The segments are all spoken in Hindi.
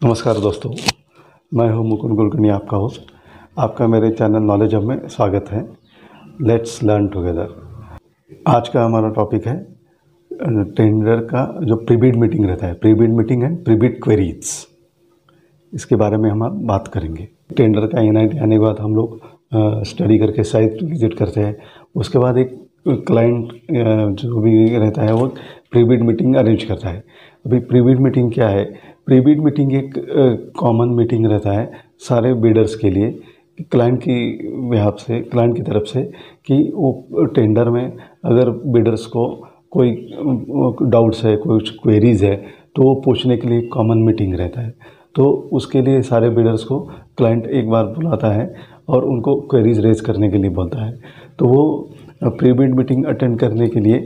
नमस्कार दोस्तों, मैं हूँ मुकुंद कुलकर्णी, आपका होस्ट आपका मेरे चैनल नॉलेज हब में स्वागत है। लेट्स लर्न टुगेदर आज का हमारा टॉपिक है टेंडर का जो प्रीबिड मीटिंग रहता है। Prebid meeting and prebid queries इसके बारे में हम बात करेंगे। टेंडर का एनआईडी आने के बाद हम लोग स्टडी करके साइट विज़िट करते हैं। उसके बाद एक क्लाइंट जो भी रहता है, वो प्रीबिड मीटिंग अरेंज करता है। अभी प्रीबिड मीटिंग क्या है? प्रीबिड मीटिंग एक कॉमन मीटिंग रहता है सारे बिडर्स के लिए क्लाइंट की बिहाब से क्लाइंट की तरफ़ से, कि वो टेंडर में अगर बिडर्स को कोई डाउट्स है कुछ क्वेरीज है तो वो पूछने के लिए कॉमन मीटिंग रहता है। तो उसके लिए सारे बिडर्स को क्लाइंट एक बार बुलाता है और उनको क्वेरीज रेज करने के लिए बोलता है। तो वो प्री बिड मीटिंग अटेंड करने के लिए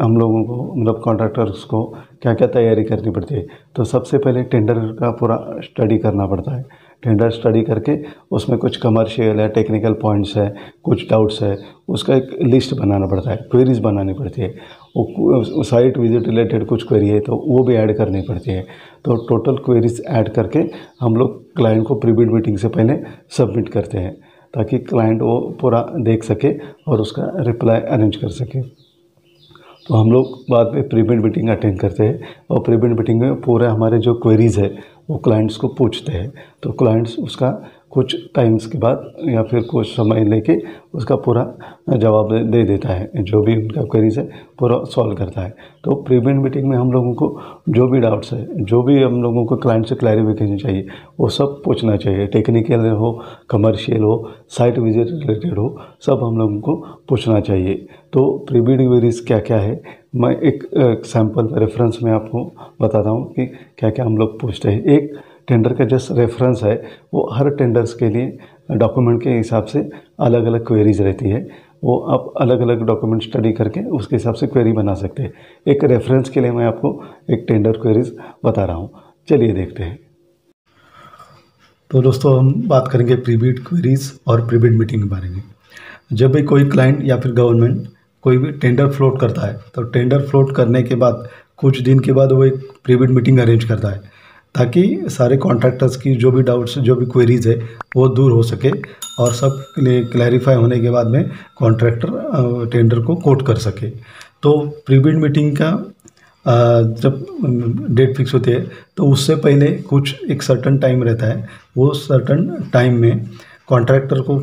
हम लोगों को मतलब कॉन्ट्रैक्टर्स को क्या क्या तैयारी करनी पड़ती है। तो सबसे पहले टेंडर का पूरा स्टडी करना पड़ता है। टेंडर स्टडी करके उसमें कुछ कमर्शियल है टेक्निकल पॉइंट्स है, कुछ डाउट्स है, उसका एक लिस्ट बनाना पड़ता है क्वेरीज बनानी पड़ती है। वो साइट विज़िट रिलेटेड कुछ क्वेरी है तो वो भी ऐड करनी पड़ती है। तो टोटल क्वेरीज ऐड करके हम लोग क्लाइंट को प्रीबिड मीटिंग से पहले सबमिट करते हैं। ताकि क्लाइंट वो पूरा देख सके और उसका रिप्लाई अरेंज कर सके। तो हम लोग बाद में प्रीमेंट मीटिंग अटेंड करते हैं और प्रीमेंट मीटिंग में पूरे हमारे जो क्वेरीज़ है, वो क्लाइंट्स को पूछते हैं। तो क्लाइंट्स उसका कुछ टाइम्स के बाद या फिर कुछ समय लेके उसका पूरा जवाब दे देता है। जो भी उनका क्वेरीज है, पूरा सॉल्व करता है। तो प्रीमियम मीटिंग में हम लोगों को जो भी डाउट्स है, जो भी हम लोगों को क्लाइंट से क्लैरिफिकेशन चाहिए, वो सब पूछना चाहिए। टेक्निकल हो कमर्शियल हो साइट विज़िट रिलेटेड हो, सब हम लोगों को पूछना चाहिए। तो प्रीबिड क्वेरीज क्या क्या है? मैं एक सैंपल रेफरेंस में आपको बताता हूँ कि क्या क्या हम लोग पूछते हैं। एक टेंडर का जस्ट रेफरेंस है, वो हर टेंडर्स के लिए डॉक्यूमेंट के हिसाब से अलग अलग क्वेरीज रहती है। वो आप अलग अलग डॉक्यूमेंट स्टडी करके उसके हिसाब से क्वेरी बना सकते हैं। एक रेफरेंस के लिए मैं आपको एक टेंडर क्वेरीज बता रहा हूँ। चलिए देखते हैं। तो दोस्तों, हम बात करेंगे प्रीबिड क्वेरीज और प्रीबिड मीटिंग के बारे में। जब भी कोई क्लाइंट या फिर गवर्नमेंट कोई भी टेंडर फ्लोट करता है तो टेंडर फ्लोट करने के बाद, कुछ दिन के बाद वो एक प्रीबिड मीटिंग अरेंज करता है। ताकि सारे कॉन्ट्रैक्टर्स की जो भी डाउट्स जो भी क्वेरीज है, वो दूर हो सके और सब क्लैरिफाई होने के बाद में कॉन्ट्रैक्टर टेंडर को कोट कर सके। तो प्रीबिड मीटिंग का जब डेट फिक्स होती है तो उससे पहले कुछ एक सर्टन टाइम रहता है। वो सर्टन टाइम में कॉन्ट्रैक्टर को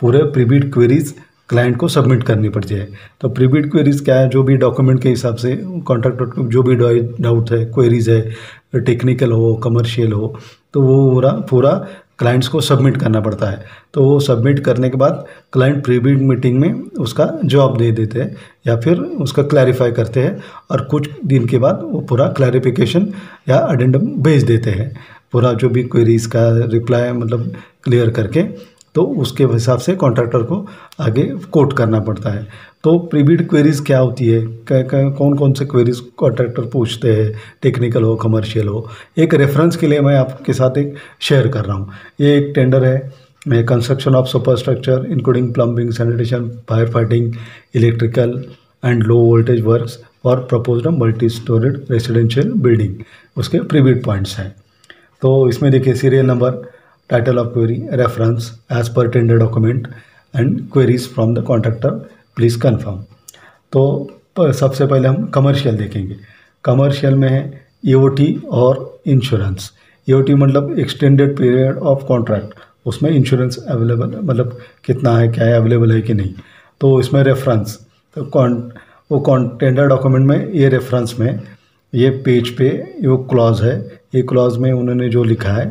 पूरे प्रीबिड क्वेरीज क्लाइंट को सबमिट करनी पड़ती है। तो प्रीबिड क्वेरीज क्या है? जो भी डॉक्यूमेंट के हिसाब से कॉन्ट्रैक्ट जो भी डाउट है क्वेरीज है टेक्निकल हो कमर्शियल हो तो वो पूरा पूरा क्लाइंट्स को सबमिट करना पड़ता है। तो वो सबमिट करने के बाद क्लाइंट प्रीबिड मीटिंग में उसका जवाब दे देते हैं या फिर उसका क्लैरिफाई करते हैं और कुछ दिन के बाद वो पूरा क्लैरिफिकेशन या अडेंडम भेज देते हैं। पूरा जो भी क्वेरीज का रिप्लाई मतलब क्लियर करके तो उसके हिसाब से कॉन्ट्रैक्टर को आगे कोट करना पड़ता है। तो प्रीबिड क्वेरीज क्या होती है? कौन कौन से क्वेरीज कॉन्ट्रैक्टर पूछते हैं? टेक्निकल हो कमर्शियल हो। एक रेफरेंस के लिए मैं आपके साथ एक शेयर कर रहा हूँ। ये एक टेंडर है। Construction of super structure including plumbing sanitation fire fighting electrical and low voltage works और propose multi storeyed residential building उसके प्रीबिड पॉइंट्स हैं। तो इसमें देखिए serial number title of query, reference as per tender document and queries from the contractor please confirm तो सबसे पहले हम कमर्शियल देखेंगे। कमर्शियल में है ई e और इंश्योरेंस ई e मतलब एक्सटेंडेड पीरियड ऑफ़ कॉन्ट्रैक्ट उसमें इंश्योरेंस अवेलेबल मतलब कितना है, क्या है अवेलेबल है कि नहीं। तो इसमें रेफरेंस तो कौन वो कौन टेंडर डॉक्यूमेंट में, ये रेफरेंस में, ये पेज पे, वो क्लॉज है। ये क्लॉज में उन्होंने जो लिखा है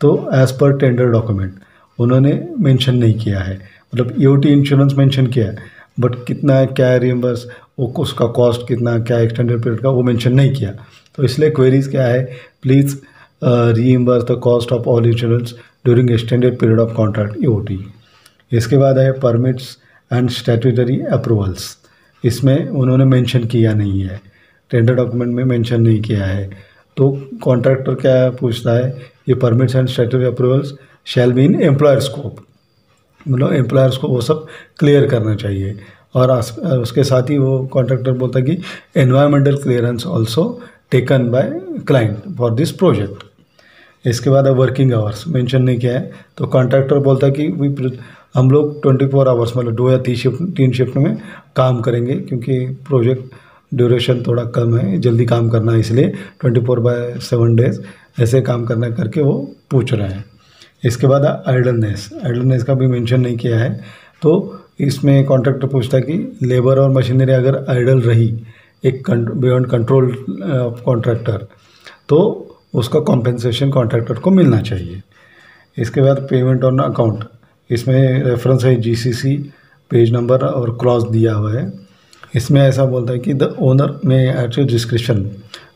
तो एज़ पर टेंडर डॉक्यूमेंट उन्होंने मेंशन नहीं किया है। मतलब E O T insurance mention किया है बट कितना क्या है रियम्बर्स वो उसका कॉस्ट कितना, क्या एक्सटेंडेड पीरियड का, वो मेंशन नहीं किया। तो इसलिए क्वेरीज क्या है please reimburse the cost of all insurance during extended period of contract EOT इसके बाद है परमिट्स एंड स्टैट्यूटरी अप्रूवल्स इसमें उन्होंने मेंशन किया नहीं है टेंडर डॉक्यूमेंट में मेंशन नहीं किया है। तो कॉन्ट्रैक्टर क्या पूछता है ये permits and statutory approvals shall be in employer scope मतलब एम्प्लॉयर्स को वो सब क्लियर करना चाहिए। और उसके साथ ही वो कॉन्ट्रैक्टर बोलता है कि environmental clearance also taken by client for this project इसके बाद अब वर्किंग आवर्स मेंशन नहीं किया है। तो कॉन्ट्रैक्टर बोलता है कि वी हम लोग ट्वेंटी फोर आवर्स मतलब दो या तीन शिफ्ट तीन शिफ्ट में काम करेंगे क्योंकि प्रोजेक्ट ड्यूरेशन थोड़ा कम है, जल्दी काम करना है इसलिए twenty four by seven days ऐसे काम करना करके वो पूछ रहे हैं। इसके बाद आइडलनेस आइडलनेस का भी मेंशन नहीं किया है। तो इसमें कॉन्ट्रैक्टर पूछता है कि लेबर और मशीनरी अगर आइडल रही, एक बियॉन्ड कंट्रोल ऑफ़ कॉन्ट्रैक्टर तो उसका कॉम्पेंसेशन कॉन्ट्रैक्टर को मिलना चाहिए। इसके बाद पेमेंट ऑन अकाउंट इसमें रेफरेंस है जीसीसी पेज नंबर और क्लॉज दिया हुआ है। इसमें ऐसा बोलता है कि the owner may your description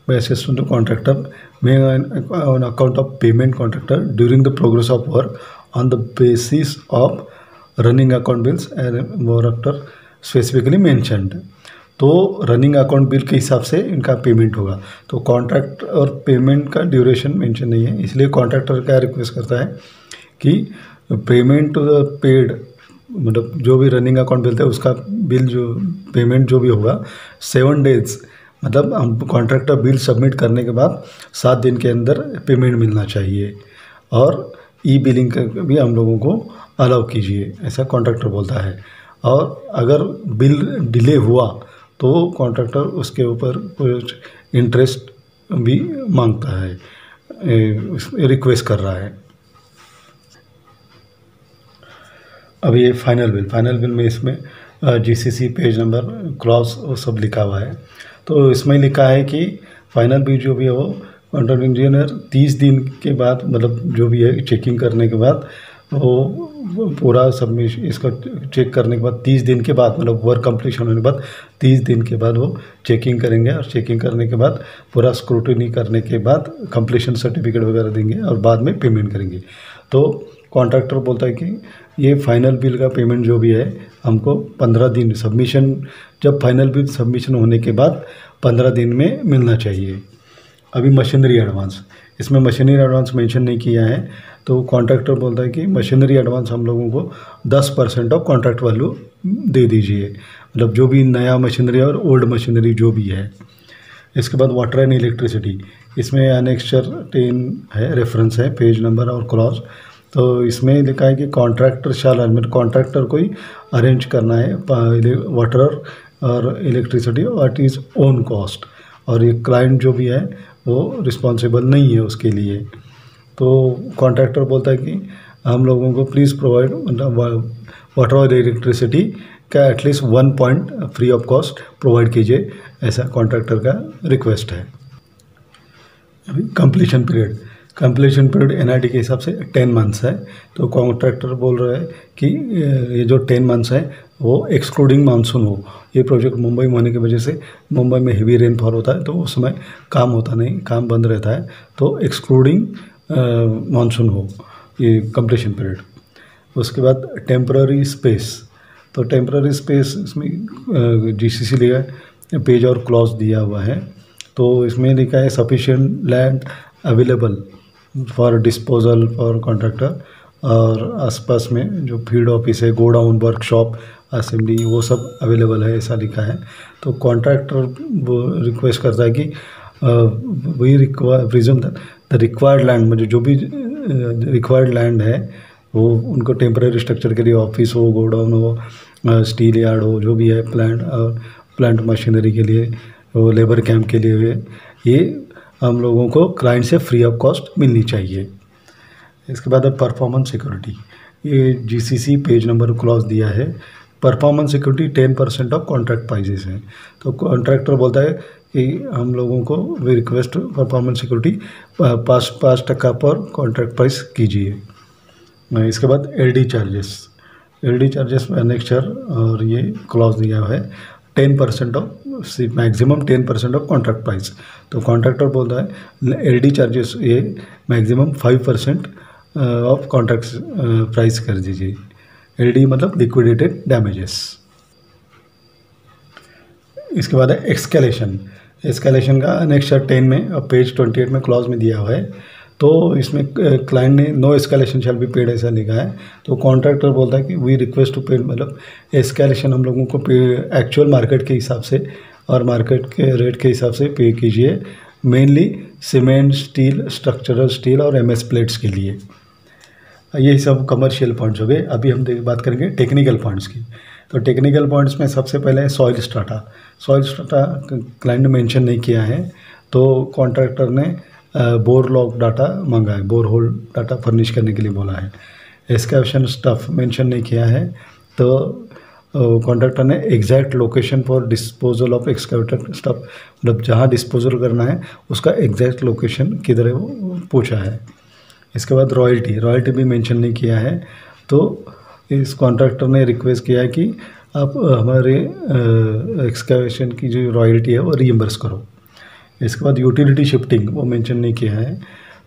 the contractor, may on account of payment contractor during the progress of work on the basis of running account bills and वॉरक्टर स्पेसिफिकली मैंशनड तो रनिंग अकाउंट बिल के हिसाब से इनका पेमेंट होगा। तो कॉन्ट्रैक्ट और पेमेंट का ड्यूरेशन मेंशन नहीं है। इसलिए कॉन्ट्रैक्टर क्या रिक्वेस्ट करता है कि पेमेंट द पेड मतलब जो भी रनिंग अकाउंट बिल था उसका बिल जो पेमेंट जो भी होगा सेवन डेज़ मतलब हम कॉन्ट्रैक्टर बिल सबमिट करने के बाद सात दिन के अंदर पेमेंट मिलना चाहिए। और ई बिलिंग का भी हम लोगों को अलाउ कीजिए, ऐसा कॉन्ट्रैक्टर बोलता है। और अगर बिल डिले हुआ तो कॉन्ट्रैक्टर उसके ऊपर कुछ इंटरेस्ट भी माँगता है रिक्वेस्ट कर रहा है। अब ये फाइनल बिल फाइनल बिल में इसमें जीसीसी पेज नंबर क्रॉस वो सब लिखा हुआ है। तो इसमें लिखा है कि फाइनल बिल जो भी है वो कॉन्ट्रैक्ट इंजीनियर तीस दिन के बाद मतलब जो भी है चेकिंग करने के बाद, वो पूरा सबमिशन इसका चेक करने के बाद तीस दिन के बाद मतलब वर्क कंप्लीशन होने के बाद तीस दिन के बाद वो चेकिंग करेंगे और चेकिंग करने के बाद पूरा स्क्रूटनी करने के बाद कंप्लीशन सर्टिफिकेट वगैरह देंगे और बाद में पेमेंट करेंगे। तो कॉन्ट्रैक्टर बोलता है कि ये फाइनल बिल का पेमेंट जो भी है, हमको पंद्रह दिन सबमिशन जब फाइनल बिल सबमिशन होने के बाद पंद्रह दिन में मिलना चाहिए। अभी मशीनरी एडवांस इसमें मशीनरी एडवांस मेंशन नहीं किया है तो कॉन्ट्रैक्टर बोलता है कि मशीनरी एडवांस हम लोगों को दस परसेंट ऑफ़ कॉन्ट्रैक्ट वैल्यू दे दीजिए। मतलब जो भी नया मशीनरी और ओल्ड मशीनरी जो भी है। इसके बाद वाटर एंड इलेक्ट्रिसिटी इसमें अनेक्चर टेन है रेफरेंस है पेज नंबर और क्रॉस तो इसमें लिखा है कि कॉन्ट्रैक्टर शाल मतलब कॉन्ट्रैक्टर को ही अरेंज करना है वाटर और electricity at is own cost और ये क्लाइंट जो भी है, वो रिस्पॉन्सिबल नहीं है उसके लिए। तो कॉन्ट्रैक्टर बोलता है कि हम लोगों को प्लीज़ प्रोवाइड वाटर और इलेक्ट्रिसिटी का at least one point free of cost provide कीजिए, ऐसा कॉन्ट्रैक्टर का रिक्वेस्ट है। अभी कंप्लीशन पीरियड कंप्लीशन पीरियड एन के हिसाब से टेन मंथ्स है। तो कॉन्ट्रैक्टर बोल रहा है कि ये जो टेन मंथ्स है, वो एक्सक्लूडिंग मानसून हो। ये प्रोजेक्ट मुंबई में होने की वजह से मुंबई में हेवी रेनफॉल होता है तो उस समय काम होता नहीं, काम बंद रहता है। तो एक्सक्लूडिंग मानसून हो ये कंप्लीशन पीरियड उसके बाद टेम्प्ररी स्पेस तो टेम्प्ररी स्पेस इसमें जी सी सी लिया पेज और क्लॉज दिया हुआ है। तो इसमें लिखा है sufficient land available for disposal for contractor और आसपास में जो फ़ील्ड ऑफ़िस है, गोडाउन वर्कशॉप असेंबली वो सब अवेलेबल है, ऐसा लिखा है। तो कॉन्ट्रैक्टर वो रिक्वेस्ट करता है कि वही require presume the required land मतलब जो भी रिक्वायर्ड लैंड है, वो उनको टेम्प्रेरी स्ट्रक्चर के लिए ऑफ़िस हो, गोडाउन हो स्टील यार्ड हो, जो भी है प्लांट प्लांट मशीनरी के लिए, वो लेबर कैंप के लिए ये हम लोगों को क्लाइंट से फ्री ऑफ़ कॉस्ट मिलनी चाहिए। इसके बाद है परफॉर्मेंस सिक्योरिटी ये जीसीसी पेज नंबर क्लॉज दिया है। Performance security ten percent of contract prices हैं। तो कॉन्ट्रैक्टर बोलता है कि हम लोगों को वे रिक्वेस्ट परफॉर्मेंस सिक्योरिटी पाँच पाँच टका पर कॉन्ट्रैक्ट प्राइस कीजिए। इसके बाद एलडी चार्जेस एलडी चार्जेस नेक्स्टर और ये क्लॉज दिया है। Ten percent of C maximum ten percent of contract price तो कॉन्ट्रैक्टर बोलता है एल डी चार्जेस ये maximum five percent of contract price कर दीजिए। एल डी मतलब लिक्विडेटेड डैमेजेस इसके बाद है एक्सकेलेशन एक्सकेलेशन का नेक्स्ट टेन में पेज ट्वेंटी एट में क्लॉज में दिया हुआ है। तो इसमें क्लाइंट ने नो एस्केलेशन शैल भी पेड ऐसा लिखा है। तो कॉन्ट्रैक्टर बोलता है कि वी रिक्वेस्ट टू पेड मतलब एस्केलेशन हम लोगों को एक्चुअल मार्केट के हिसाब से और मार्केट के रेट के हिसाब से पे कीजिए। Mainly cement steel structural steel और एमएस प्लेट्स के लिए। यही सब कमर्शियल पॉइंट्स हो गए। अभी हम बात करेंगे टेक्निकल पॉइंट्स की। तो टेक्निकल पॉइंट्स में सबसे पहले है soil strata soil strata client ने मेंशन नहीं किया है। तो कॉन्ट्रैक्टर ने बोर लॉक डाटा मांगा है बोर होल डाटा फर्निश करने के लिए बोला है। एक्सकेवेशन स्टफ़ मेंशन नहीं किया है तो कॉन्ट्रैक्टर ने exact location for disposal of excavated stuff मतलब जहाँ डिस्पोजल करना है, उसका एग्जैक्ट लोकेशन किधर है वो पूछा है। इसके बाद रॉयल्टी रॉयल्टी भी मेंशन नहीं किया है तो इस कॉन्ट्रैक्टर ने रिक्वेस्ट किया है कि आप हमारे एक्सकेवेशन की जो रॉयल्टी है वो रीएम्बर्स करो। इसके बाद यूटिलिटी शिफ्टिंग वो मेंशन नहीं किया है।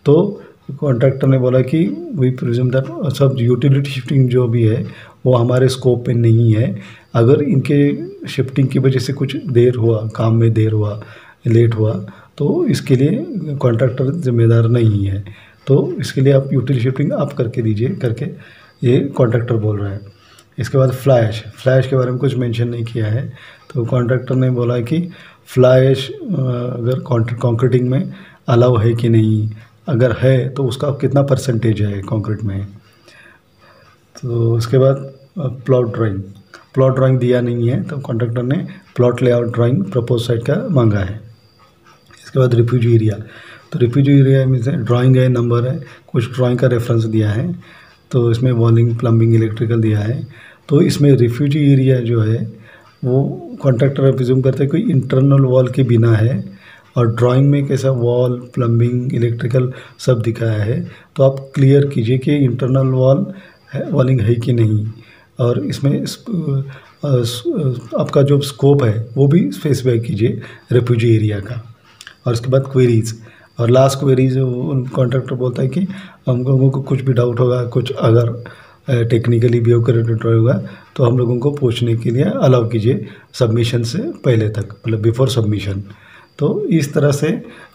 तो कॉन्ट्रैक्टर ने बोला कि वी प्रिज्यूम दैट सब यूटिलिटी शिफ्टिंग जो भी है, वो हमारे स्कोप में नहीं है। अगर इनके शिफ्टिंग की वजह से कुछ देर हुआ, काम में देर हुआ लेट हुआ तो इसके लिए कॉन्ट्रैक्टर जिम्मेदार नहीं है। तो इसके लिए आप यूटिलिटी शिफ्टिंग आप करके दीजिए, करके ये कॉन्ट्रैक्टर बोल रहा है। इसके बाद फ्लैश फ्लैश के बारे में कुछ मेंशन नहीं किया है। तो कॉन्ट्रैक्टर ने बोला कि फ्लैश अगर कॉन्क्रीटिंग में अलाउ है कि नहीं, अगर है तो उसका कितना परसेंटेज है कंक्रीट में? तो उसके बाद प्लॉट ड्राइंग प्लॉट ड्राइंग दिया नहीं है तो कॉन्ट्रैक्टर ने plot layout drawing propose site का मांगा है। इसके बाद रिफ्यूजी एरिया तो रिफ्यूजी एरिया में से ड्राइंग है नंबर है, कुछ ड्राइंग का रेफरेंस दिया है तो इसमें वॉलिंग प्लम्बिंग इलेक्ट्रिकल दिया है। तो इसमें रिफ्यूजी एरिया जो है वो कॉन्ट्रैक्टर प्रिज्यूम करते हैं कोई इंटरनल वॉल के बिना है और ड्राइंग में कैसा वॉल प्लम्बिंग इलेक्ट्रिकल सब दिखाया है तो आप क्लियर कीजिए कि इंटरनल वॉल वॉलिंग है कि नहीं। और इसमें इस, आपका जो स्कोप है वो भी स्पेसिफाई कीजिए रेफ्यूजी एरिया का। और उसके बाद क्वेरीज और लास्ट क्वेरीज कॉन्ट्रैक्टर बोलता है कि हम लोगों को कुछ भी डाउट होगा कुछ अगर टेक्निकली बिहेव कर होगा तो हम लोगों को पूछने के लिए अलाउ कीजिए सबमिशन से पहले तक मतलब बिफोर सबमिशन तो इस तरह से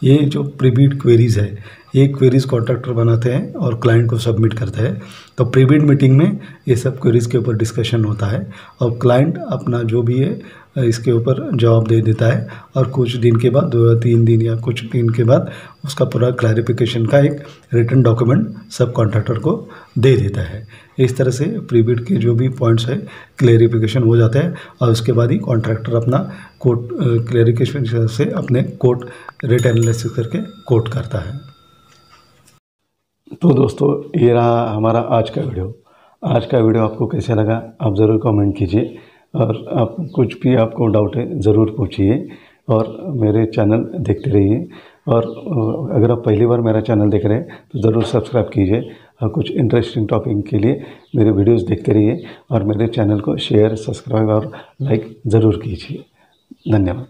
ये जो प्रीबीड क्वेरीज है, ये क्वेरीज कॉन्ट्रैक्टर बनाते हैं और क्लाइंट को सबमिट करते हैं। तो प्रीबीड मीटिंग में ये सब क्वेरीज के ऊपर डिस्कशन होता है और क्लाइंट अपना जो भी है इसके ऊपर जवाब दे देता है और कुछ दिन के बाद, दो या तीन दिन या कुछ दिन के बाद उसका पूरा क्लैरिफिकेशन का एक रिटर्न डॉक्यूमेंट सब कॉन्ट्रैक्टर को दे देता है। इस तरह से प्रीबिड के जो भी पॉइंट्स है क्लैरिफिकेशन हो जाता है और उसके बाद ही कॉन्ट्रैक्टर अपना कोर्ट क्लैरिफिकेशन से अपने कोर्ट रेट एनालिसिस करके कोर्ट करता है। तो दोस्तों, ये रहा हमारा आज का वीडियो। आज का वीडियो आपको कैसे लगा आप ज़रूर कमेंट कीजिए। और आप कुछ भी आपको डाउट है, ज़रूर पूछिए और मेरे चैनल देखते रहिए। और अगर आप पहली बार मेरा चैनल देख रहे हैं तो ज़रूर सब्सक्राइब कीजिए और कुछ इंटरेस्टिंग टॉपिक के लिए मेरे वीडियोस देखते रहिए और मेरे चैनल को शेयर सब्सक्राइब और लाइक ज़रूर कीजिए। धन्यवाद।